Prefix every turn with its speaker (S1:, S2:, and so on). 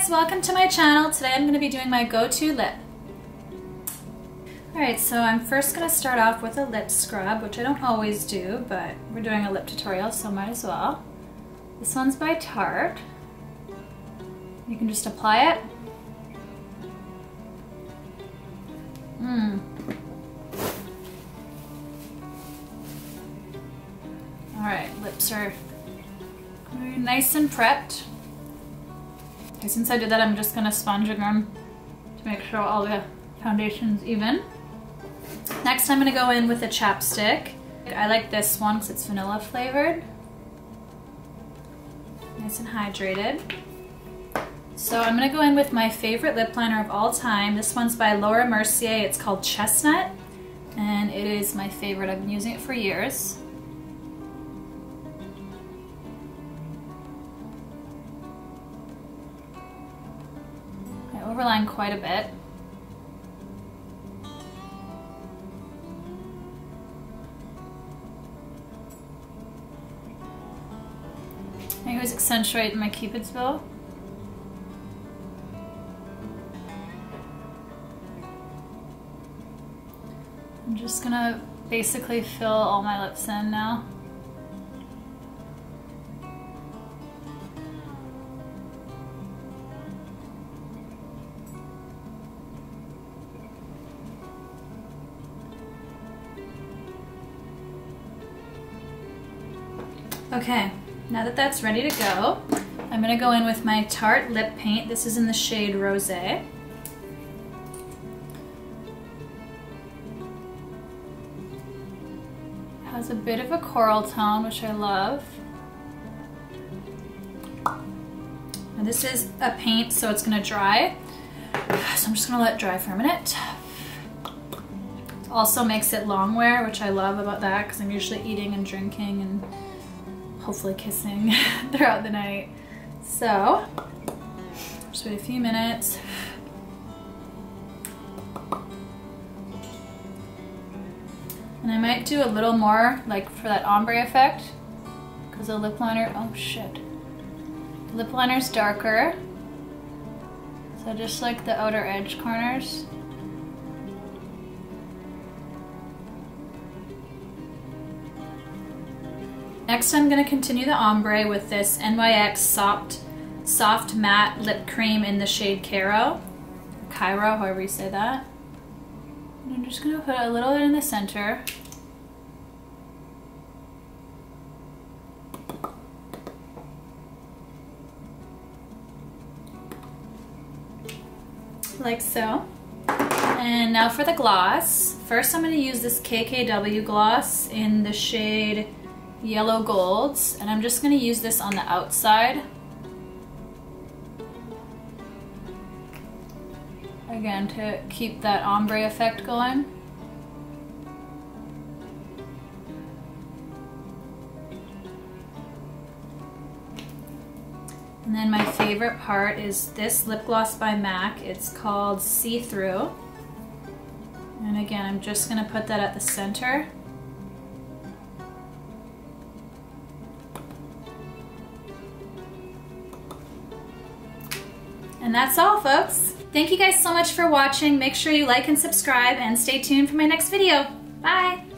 S1: guys, welcome to my channel. Today I'm going to be doing my go-to lip. Alright, so I'm first going to start off with a lip scrub, which I don't always do, but we're doing a lip tutorial, so might as well. This one's by Tarte. You can just apply it. Mmm. Alright, lips are nice and prepped. Okay, since I did that, I'm just gonna sponge them to make sure all the foundation's even. Next, I'm gonna go in with a chapstick. I like this one because it's vanilla flavored. Nice and hydrated. So I'm gonna go in with my favorite lip liner of all time. This one's by Laura Mercier. It's called Chestnut, and it is my favorite. I've been using it for years. Overline quite a bit. I always accentuate my cupid's bow. I'm just gonna basically fill all my lips in now. Okay, now that that's ready to go, I'm gonna go in with my Tarte lip paint. This is in the shade Rosé. Has a bit of a coral tone, which I love. And this is a paint, so it's gonna dry. So I'm just gonna let it dry for a minute. Also makes it long wear, which I love about that because I'm usually eating and drinking and hopefully kissing throughout the night. So, just wait a few minutes. And I might do a little more, like for that ombre effect, because the lip liner, oh shit. The lip liner's darker. So just like the outer edge corners. Next I'm going to continue the ombre with this NYX Soft, Soft Matte Lip Cream in the shade Caro. Cairo, however you say that. And I'm just going to put a little bit in the center. Like so. And now for the gloss. First I'm going to use this KKW gloss in the shade yellow golds and I'm just going to use this on the outside. Again, to keep that ombre effect going. And then my favorite part is this lip gloss by MAC. It's called C-Thru. And again, I'm just gonna put that at the center. And that's all, folks. Thank you guys so much for watching. Make sure you like and subscribe and stay tuned for my next video. Bye!